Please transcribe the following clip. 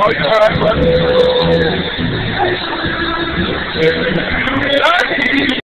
Oh, yeah, all right, Thank you.